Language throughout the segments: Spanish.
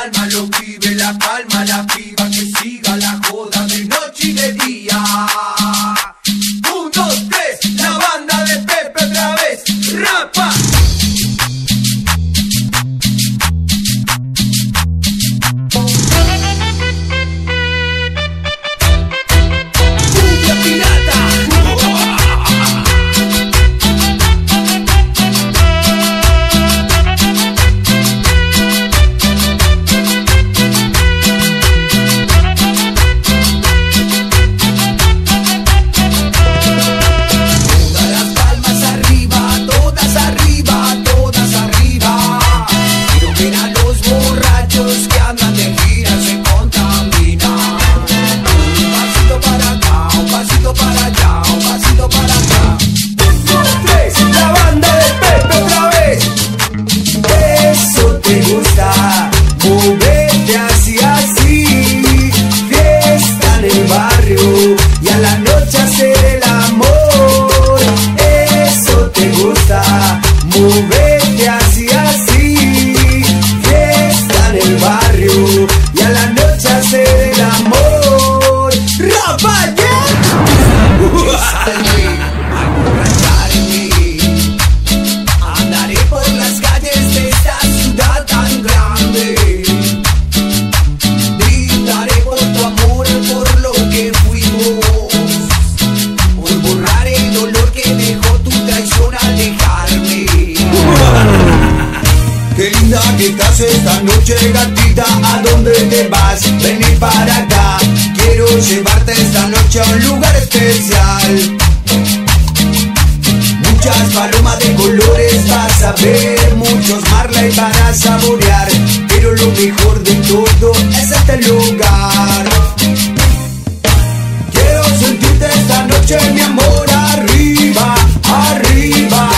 calma, los vive la calma, la Y a la noche hacer el amor. ¡Rápate! ¡Uf! ¡Amorracharme! Andaré por las calles de esta ciudad tan grande. Gritaré por tu amor, por lo que fuimos. Por borrar el dolor que dejó tu traición a dejarme. ¡Qué linda que estás esta noche, gato! para acá. Quiero llevarte esta noche a un lugar especial. Muchas palomas de colores vas a ver, muchos marley para saborear. Pero lo mejor de todo es este lugar. Quiero sentirte esta noche, mi amor, arriba, arriba.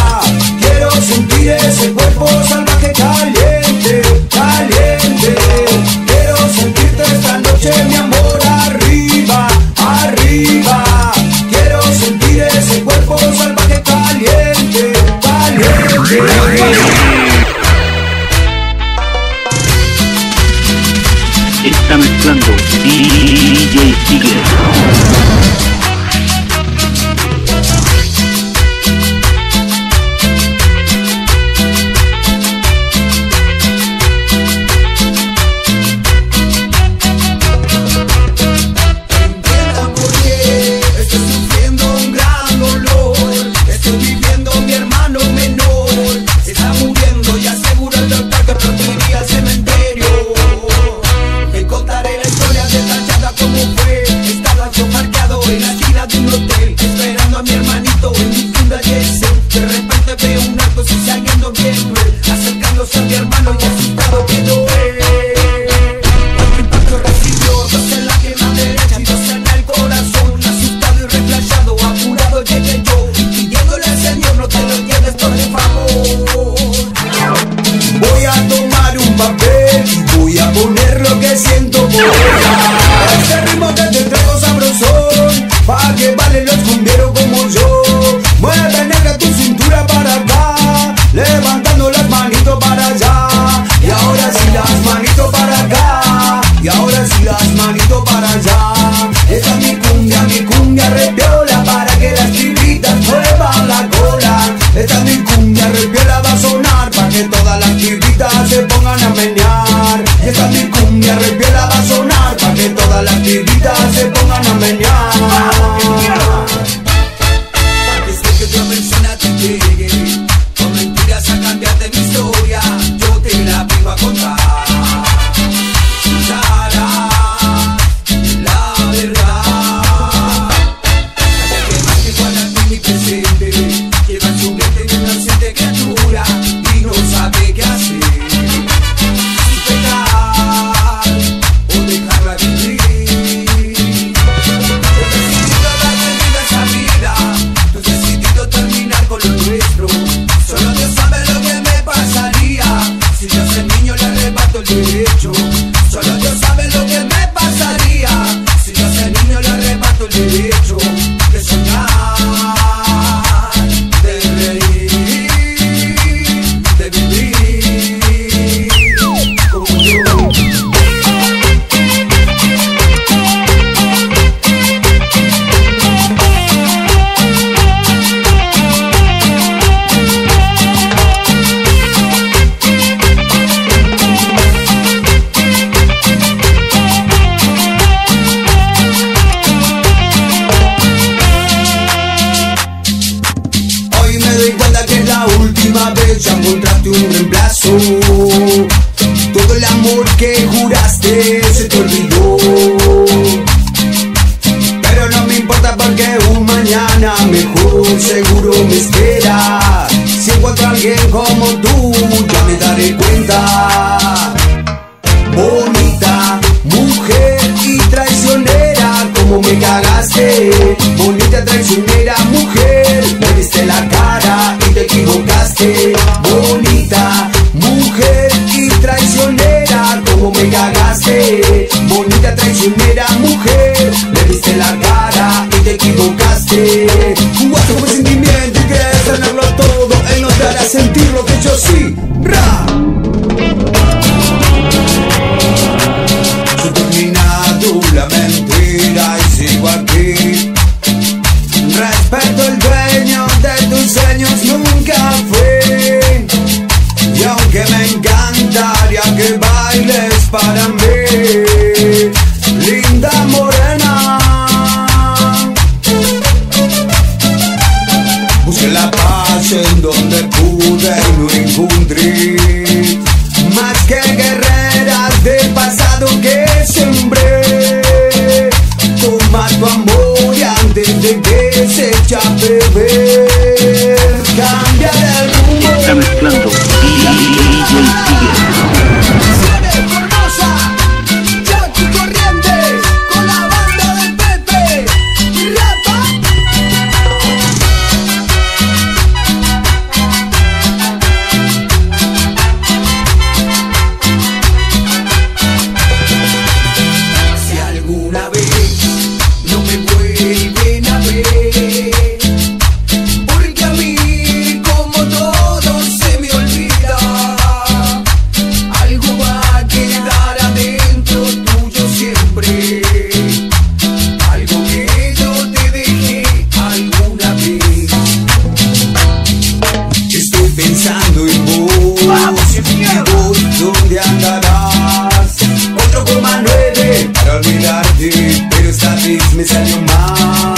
Quiero sentir ese cuerpo salvaje caliente. estoy excitado que juraste se te olvidó. Pero no me importa porque un mañana mejor seguro me espera. Si encuentro a alguien como tú, ya me daré cuenta. Bonita, mujer y traicionera, como me cagaste. Bonita, traicionera, equivocaste. Jugaste con mi sentimiento y querés tenerlo todo. Él no te hará sentir lo que yo sí. Ra. Yo terminado la mentira y sigo aquí. Respeto el dueño de tus sueños nunca fue. Y aunque me encantaría que bailes para mí, me salió mal.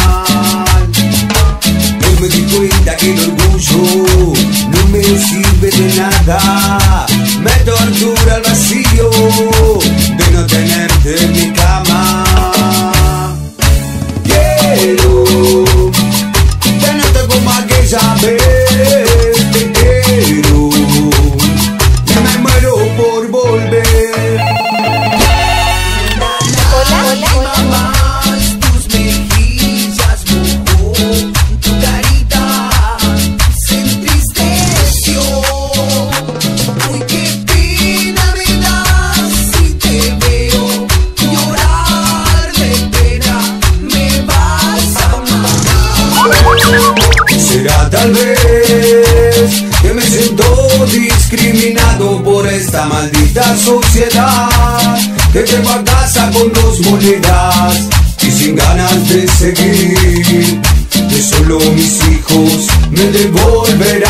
Hoy me di cuenta que el orgullo no me sirve de nada. Me tortura el vacío de no tenerte en mi cama. Quiero tenerte como aquella vez. Sociedad que llevo a casa con dos monedas y sin ganas de seguir. Que solo mis hijos me devolverán.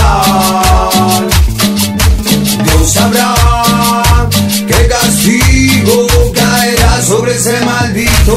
Dios sabrá qué castigo caerá sobre ese maldito